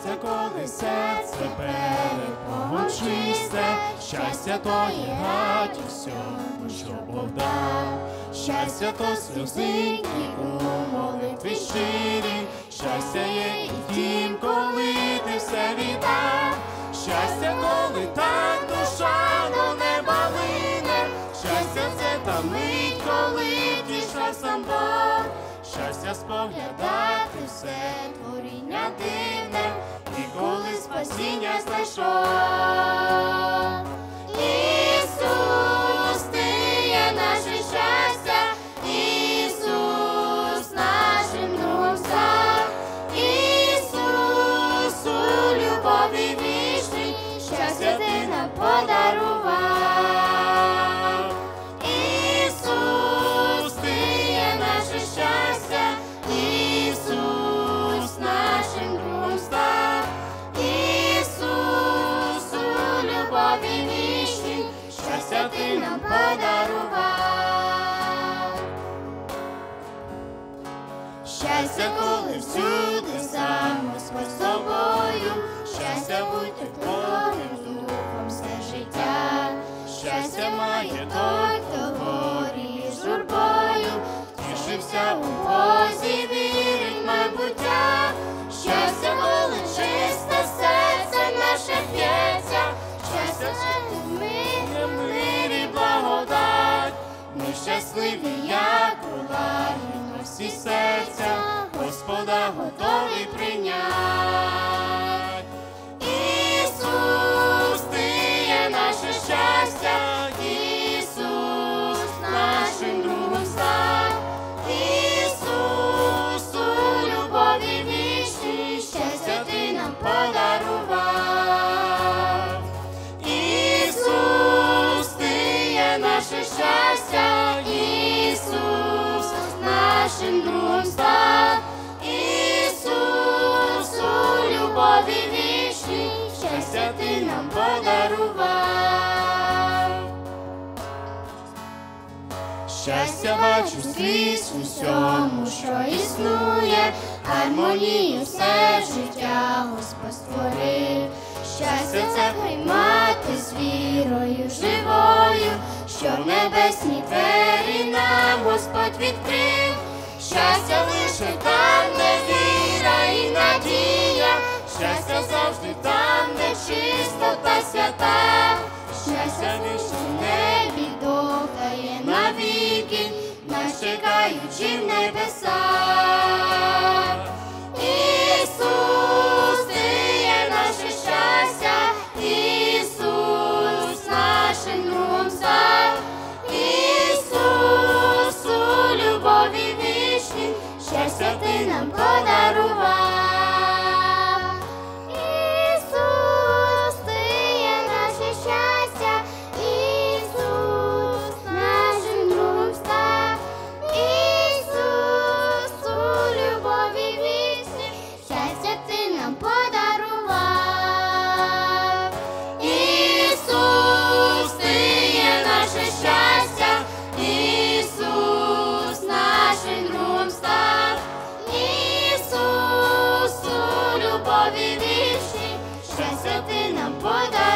Щастя, коли серце перед чисте, щастя то є гаді всьому, що Бог. Щастя то сльозинки у молитві щирі, щастя є і тім, коли ти все віддав. Щастя, коли так душа до неба лине, щастя це та мить, коли дійшов сам Бог. Щастя споглядати все творіння дивне, і коли спасіння знайшов. Щастя бути творим духом все життя, щастя має той, хто горіє журбою, тішився у Бозі, вірить майбуття, щастя, коли чисте серце наше б'ється, щастя, в мирі, мирі благодать. Ми щасливі, як улагідно всі серця, Господа готові прийнять. Щастя бачу скрізь у всьому, що існує, гармонію все життя Господь створив. Щастя це приймати з вірою живою, що в небесні двері нам Господь відкрив. Щастя лише там, де віра і надія, щастя завжди там, де чистота свята, щастя вічне в небі довгає навіки, нас чекаючи в небесах. Все ты нам подарував. să the împodă